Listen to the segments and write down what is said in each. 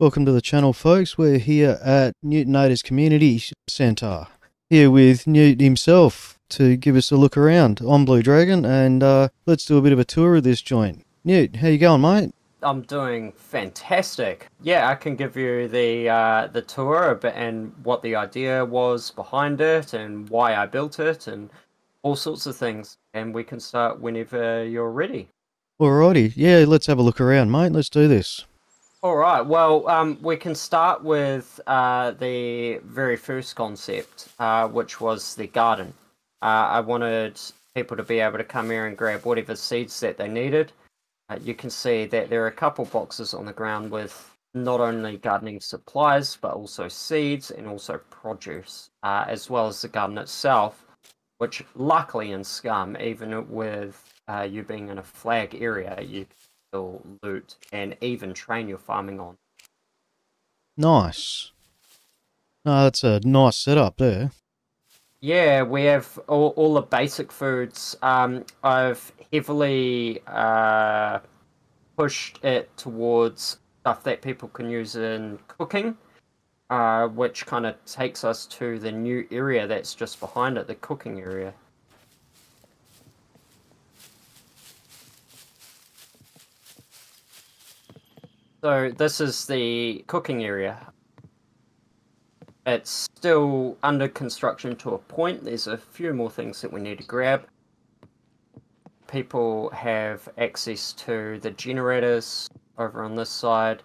Welcome to the channel, folks. We're here at Newtonators Community Centre, here with Newt himself to give us a look around. I'm Blu Dragon, and uh, let's do a bit of a tour of this joint. Newt, how you going, mate? I'm doing fantastic. Yeah, I can give you the uh, the tour and what the idea was behind it and why I built it and all sorts of things. And we can start whenever you're ready. Alrighty, yeah, let's have a look around, mate. Let's do this. All right. Well, um, we can start with uh, the very first concept, uh, which was the garden. Uh, I wanted people to be able to come here and grab whatever seeds that they needed. Uh, you can see that there are a couple boxes on the ground with not only gardening supplies, but also seeds and also produce, uh, as well as the garden itself, which luckily in Scum, even with uh, you being in a flag area, you loot and even train your farming on. Nice. No, that's a nice setup there. Yeah, we have all, all the basic foods. Um, I've heavily uh, pushed it towards stuff that people can use in cooking, uh, which kind of takes us to the new area that's just behind it, the cooking area. So this is the cooking area. It's still under construction to a point. There's a few more things that we need to grab. People have access to the generators over on this side.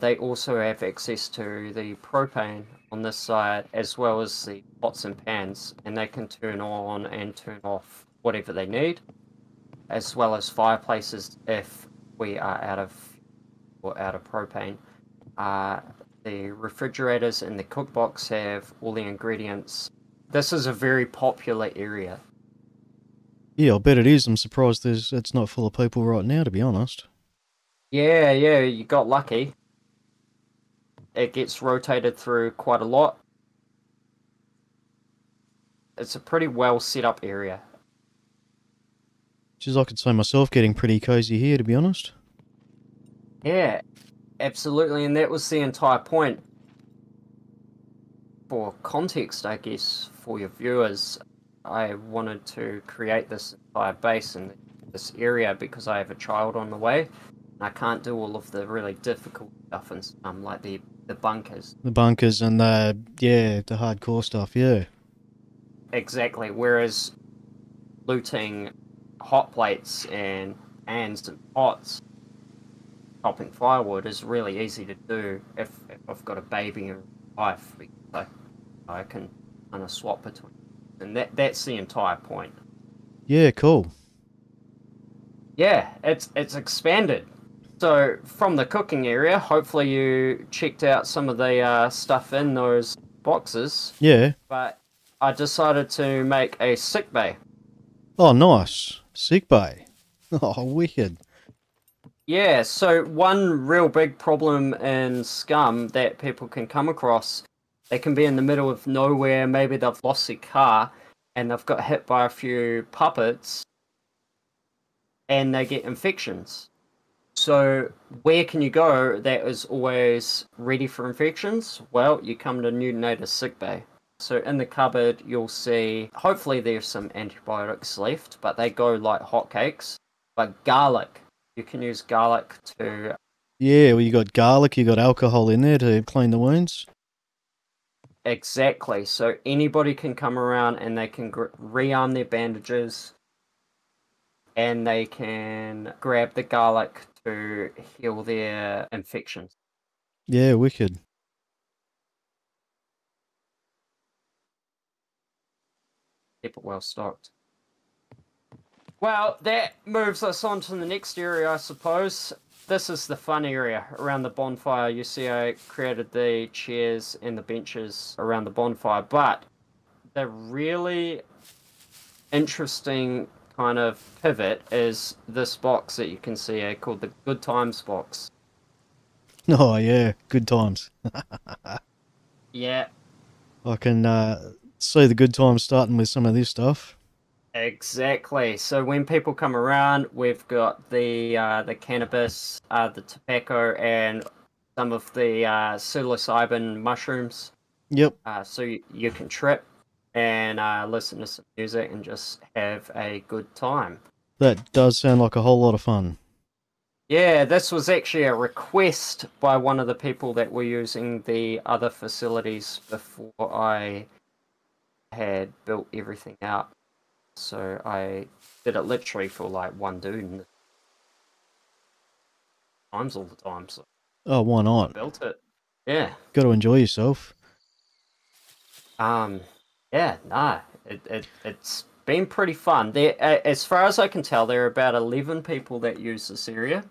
They also have access to the propane on this side as well as the pots and pans and they can turn on and turn off whatever they need as well as fireplaces if we are out of or out of propane. Uh, the refrigerators and the cookbox have all the ingredients. This is a very popular area. Yeah, I bet it is. I'm surprised there's it's not full of people right now, to be honest. Yeah, yeah, you got lucky. It gets rotated through quite a lot. It's a pretty well set up area. Which is, I could say myself getting pretty cozy here, to be honest. Yeah, absolutely, and that was the entire point. For context, I guess, for your viewers, I wanted to create this entire base in this area because I have a child on the way. And I can't do all of the really difficult stuff and um, like the the bunkers. The bunkers and the yeah, the hardcore stuff, yeah. Exactly. Whereas looting hot plates and pans and pots chopping firewood is really easy to do if, if I've got a baby and wife. I, I can kind of swap between, and that that's the entire point. Yeah, cool. Yeah, it's it's expanded. So from the cooking area, hopefully you checked out some of the uh, stuff in those boxes. Yeah. But I decided to make a sick bay. Oh, nice sick bay. Oh, wicked. Yeah, so one real big problem in Scum that people can come across, they can be in the middle of nowhere, maybe they've lost their car and they've got hit by a few puppets and they get infections. So where can you go that is always ready for infections? Well, you come to Newtonator Sick Bay. So in the cupboard, you'll see, hopefully there's some antibiotics left, but they go like hotcakes. But garlic you can use garlic to. Yeah, well, you got garlic, you got alcohol in there to clean the wounds. Exactly. So anybody can come around and they can rearm their bandages and they can grab the garlic to heal their infections. Yeah, wicked. Keep it well stocked. Well, that moves us on to the next area, I suppose. This is the fun area around the bonfire. You see, I created the chairs and the benches around the bonfire, but the really interesting kind of pivot is this box that you can see here called the Good Times box. Oh, yeah, good times. yeah. I can uh, see the good times starting with some of this stuff. Exactly. So when people come around, we've got the uh, the cannabis, uh, the tobacco, and some of the uh, psilocybin mushrooms, Yep. uh, so you, you can trip and uh, listen to some music and just have a good time. That does sound like a whole lot of fun. Yeah, this was actually a request by one of the people that were using the other facilities before I had built everything out. So I did it literally for like one dude times all the time. So Oh, why I not? built it. Yeah. Got to enjoy yourself. Um. Yeah. Nah. It, it it's been pretty fun. There, as far as I can tell, there are about eleven people that use this area,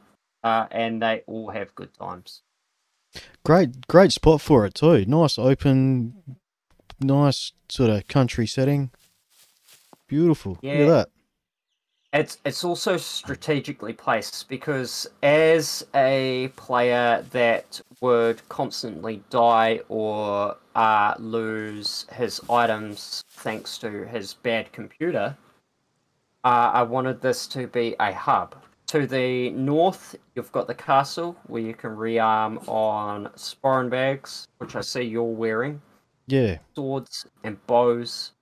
uh, and they all have good times. Great, great spot for it too. Nice open, nice sort of country setting. Beautiful. Look Yeah. at that. It's it's also strategically placed because as a player that would constantly die or uh, lose his items thanks to his bad computer, uh, I wanted this to be a hub. To the north, you've got the castle where you can rearm on sporran bags, which I see you're wearing Yeah. swords and bows.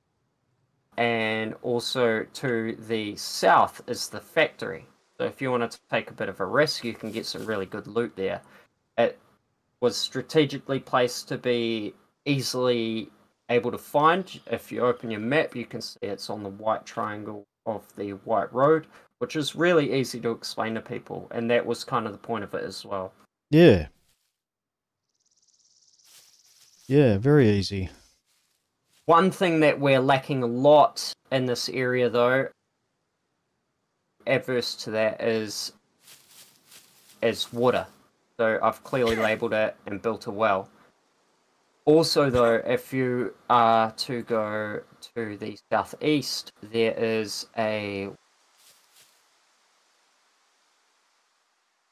And also to the south is the factory. So if you wanted to take a bit of a risk, you can get some really good loot there. It was strategically placed to be easily able to find. If you open your map, you can see it's on the white triangle of the white road, which is really easy to explain to people. And that was kind of the point of it as well. Yeah. Yeah. Very easy. One thing that we're lacking a lot in this area, though, adverse to that is is water. So I've clearly labelled it and built a well. Also, though, if you are to go to the southeast, there is a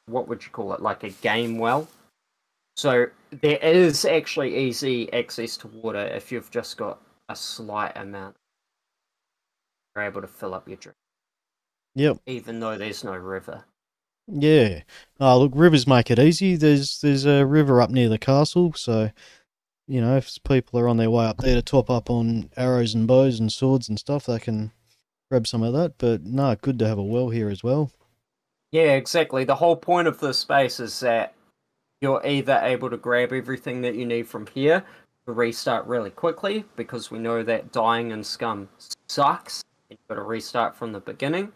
what would you call it? Like a game well. So there is actually easy access to water if you've just got a slight amount. You're able to fill up your drink, Yep. even though there's no river. Yeah. Oh, look, rivers make it easy. There's there's a river up near the castle, so you know if people are on their way up there to top up on arrows and bows and swords and stuff, they can grab some of that. But no, good to have a well here as well. Yeah, exactly. The whole point of this space is that you're either able to grab everything that you need from here to restart really quickly, because we know that dying in scum sucks. You've got to restart from the beginning.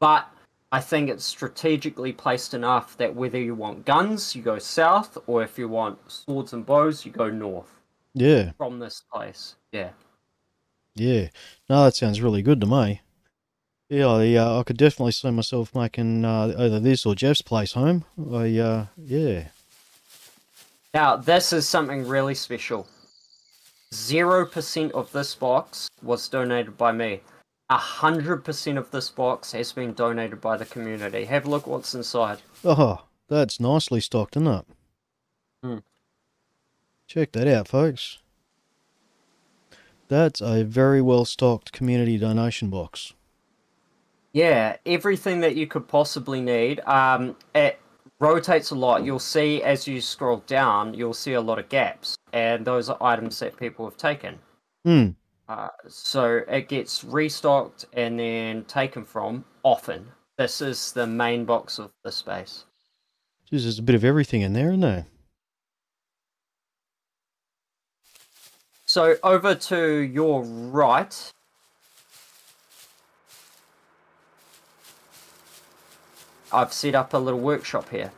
But I think it's strategically placed enough that whether you want guns, you go south, or if you want swords and bows, you go north Yeah. from this place. Yeah. Yeah. No, that sounds really good to me. Yeah, I, uh, I could definitely see myself making uh, either this or Jeff's place home. I uh, yeah. Now, this is something really special. 0% of this box was donated by me. 100% of this box has been donated by the community. Have a look what's inside. Oh, that's nicely stocked, isn't it? Hmm. Check that out, folks. That's a very well stocked community donation box. Yeah, everything that you could possibly need. Um, it rotates a lot. You'll see as you scroll down, you'll see a lot of gaps, and those are items that people have taken. Hmm. Uh, so it gets restocked and then taken from often. This is the main box of the space. Geez, there's a bit of everything in there, isn't there? So over to your right. I've set up a little workshop here.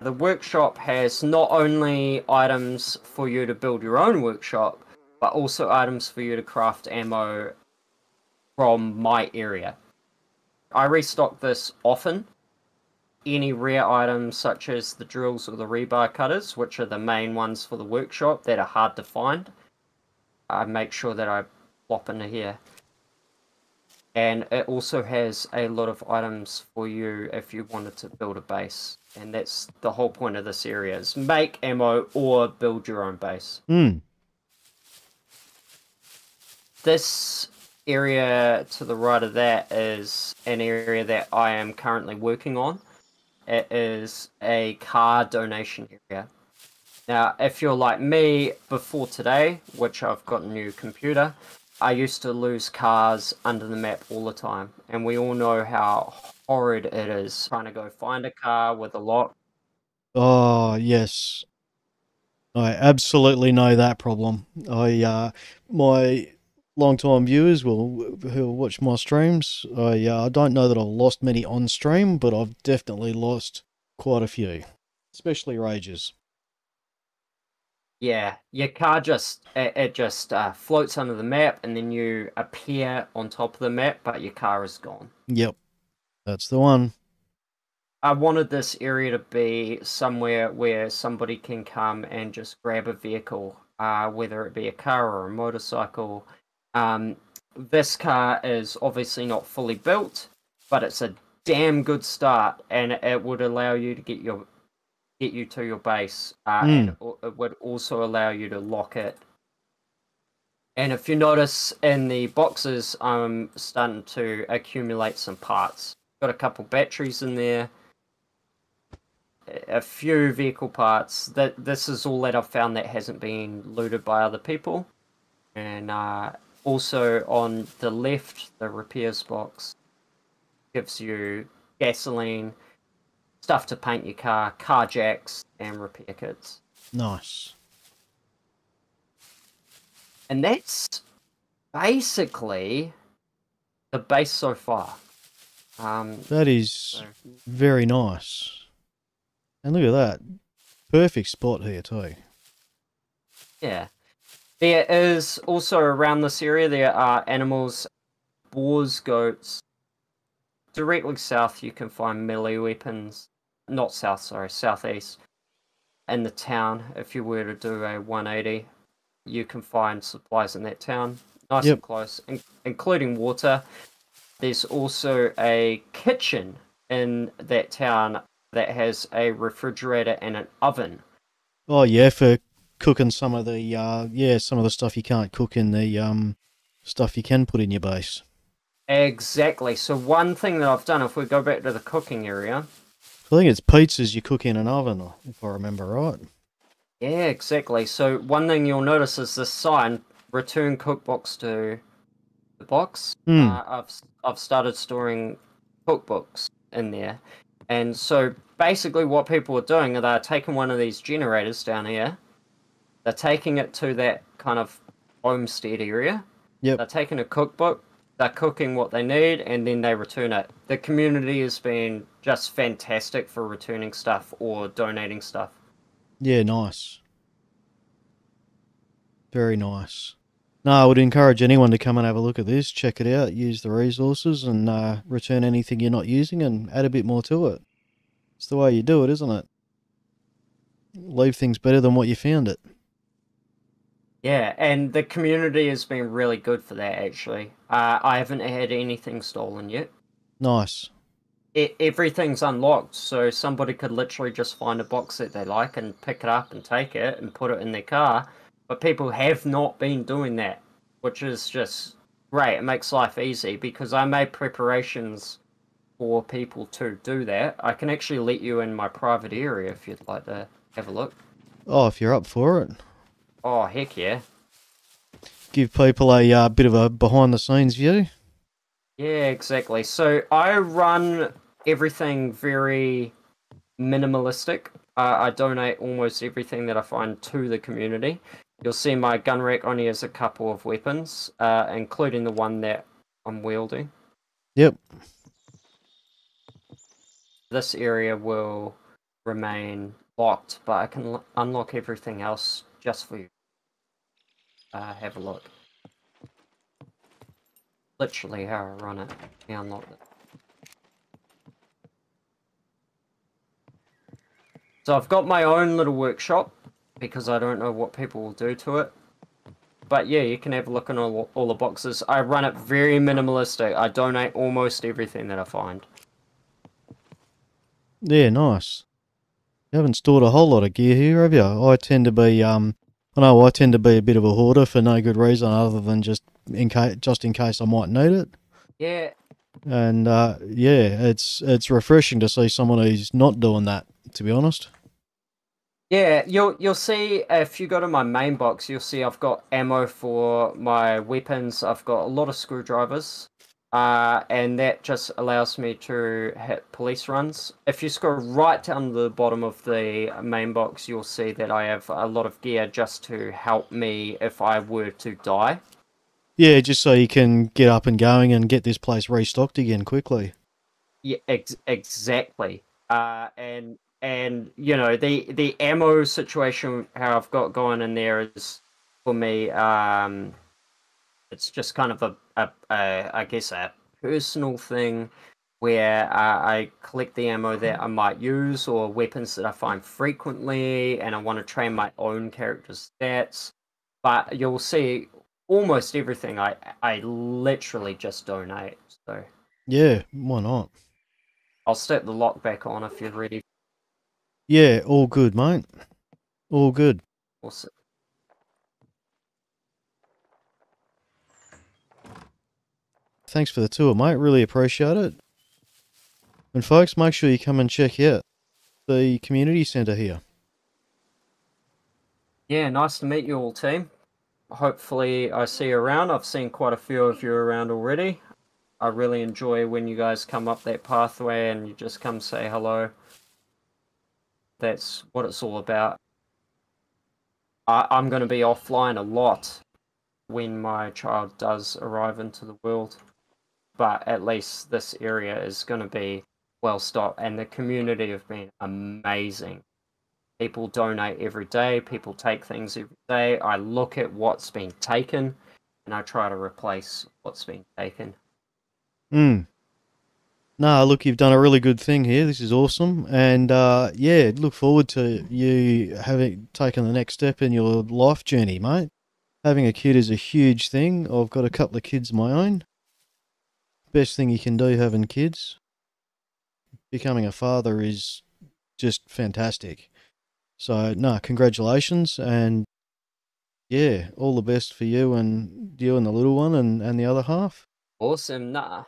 The workshop has not only items for you to build your own workshop, but also items for you to craft ammo from my area. I restock this often. Any rare items such as the drills or the rebar cutters, which are the main ones for the workshop that are hard to find, I make sure that I plop into here. And it also has a lot of items for you if you wanted to build a base. And that's the whole point of this area is make ammo or build your own base. Hmm. This area to the right of that is an area that I am currently working on. it is a car donation area. Now, if you're like me before today, which I've got a new computer, I used to lose cars under the map all the time. And we all know how horrid it is trying to go find a car with a lock. Oh, yes. I absolutely know that problem. I, uh, my long-time viewers will who watch my streams. I, uh, I don't know that I've lost many on stream, but I've definitely lost quite a few, especially Ragers. Yeah, your car just it, it just uh, floats under the map, and then you appear on top of the map, but your car is gone. Yep, that's the one. I wanted this area to be somewhere where somebody can come and just grab a vehicle, uh, whether it be a car or a motorcycle. Um, this car is obviously not fully built, but it's a damn good start, and it would allow you to get your get you to your base, uh, Mm. and it would also allow you to lock it. And if you notice in the boxes, I'm starting to accumulate some parts. Got a couple batteries in there, a- a few vehicle parts. That this is all that I've found that hasn't been looted by other people. And uh, also on the left, the repairs box gives you gasoline, stuff to paint your car, car jacks, and repair kits. Nice. And that's basically the base so far. Um, That is so, very nice. And look at that. Perfect spot here too. yeah. There is also around this area, there are animals, boars, goats. Directly south, you can find melee weapons. Not south, sorry, southeast. In the town, if you were to do a 180, you can find supplies in that town. Nice Yep. and close, in- including water. There's also a kitchen in that town that has a refrigerator and an oven. Oh yeah, for cooking some of the uh yeah, some of the stuff you can't cook in the um stuff you can put in your base. Exactly. So one thing that I've done, if we go back to the cooking area, I think it's pizzas you cook in an oven, if I remember right. yeah, exactly. So one thing you'll notice is this sign: "Return cookbooks to the box." Hmm. Uh, I've I've started storing cookbooks in there, and so basically what people are doing are they're taking one of these generators down here, they're taking it to that kind of homestead area. Yep. They're taking a cookbook, they're cooking what they need, and then they return it. The community has been just fantastic for returning stuff or donating stuff. Yeah, nice. Very nice. No, I would encourage anyone to come and have a look at this, check it out, use the resources, and uh, return anything you're not using and add a bit more to it. It's the way you do it, isn't it? Leave things better than what you found it. Yeah, and the community has been really good for that. Actually, uh, I haven't had anything stolen yet. Nice. it, everything's unlocked, so somebody could literally just find a box that they like and pick it up and take it and put it in their car. But people have not been doing that, which is just great. It makes life easy because I made preparations for people to do that. I can actually let you in my private area if you'd like to have a look. Oh, if you're up for it, Oh, heck yeah. give people a uh, bit of a behind the scenes view. Yeah, exactly. So I run everything very minimalistic. Uh, I donate almost everything that I find to the community. You'll see my gun rack only has a couple of weapons, uh, including the one that I'm wielding. Yep. This area will remain locked, but I can l- unlock everything else just for you. Uh, have a look. Literally how I run it. I unlock it. So I've got my own little workshop because I don't know what people will do to it. But yeah, you can have a look in all, all the boxes. I run it very minimalistic. I donate almost everything that I find. Yeah, nice. You haven't stored a whole lot of gear here, have you? I tend to be, um, I know I tend to be a bit of a hoarder for no good reason other than just in case, just in case I might need it. Yeah, And uh, yeah, it's it's refreshing to see someone who's not doing that. To be honest. Yeah, you'll you'll see if you go to my main box, you'll see I've got ammo for my weapons. I've got a lot of screwdrivers, uh, and that just allows me to hit police runs. If you scroll right down to the bottom of the main box, you'll see that I have a lot of gear just to help me if I were to die. Yeah, just so you can get up and going and get this place restocked again quickly. Yeah, ex- exactly. Uh, and and you know the the ammo situation how I've got going in there is for me um it's just kind of a, a, a I guess a personal thing where uh, I collect the ammo that I might use or weapons that I find frequently and I want to train my own character's stats but you'll see almost everything I I literally just donate so Yeah, why not? I'll step the lock back on if you're ready Yeah, all good, mate. All good. Awesome. Thanks for the tour, mate. Really appreciate it. And folks, make sure you come and check out the community centre here. Yeah, nice to meet you all, team. Hopefully, I see you around. I've seen quite a few of you around already. I really enjoy when you guys come up that pathway and you just come say hello. That's what it's all about. I, I'm going to be offline a lot when my child does arrive into the world, but at least this area is going to be well stocked, and the community have been amazing. People donate every day, people take things every day. I look at what's been taken and I try to replace what's been taken. Hmm. Nah, look, you've done a really good thing here. This is awesome, and uh, yeah, look forward to you having taken the next step in your life journey, mate. Having a kid is a huge thing. I've got a couple of kids of my own. Best thing you can do having kids. Becoming a father is just fantastic. So, no, congratulations, and yeah, all the best for you and you and the little one and, and the other half. Awesome. Nah.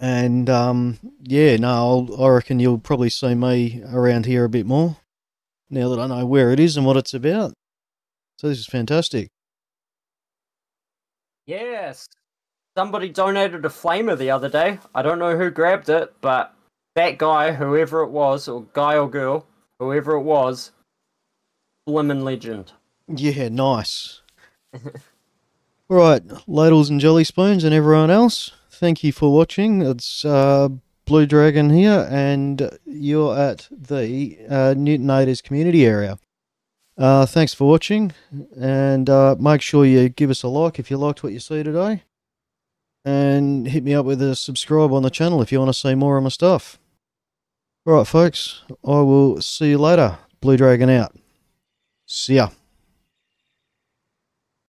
And um, yeah, no, I'll, I reckon you'll probably see me around here a bit more now that I know where it is and what it's about. So this is fantastic. Yes. Somebody donated a flamer the other day. I don't know who grabbed it, but that guy, whoever it was, or guy or girl, whoever it was, blimmin' legend. Yeah, nice. Right, ladles and jelly spoons and everyone else, thank you for watching. It's uh, Blu Dragon here, and you're at the uh, Newtonators community area. Uh, thanks for watching, and uh, make sure you give us a like if you liked what you see today. And hit me up with a subscribe on the channel if you want to see more of my stuff. Alright, folks, I will see you later. Blu Dragon out. See ya.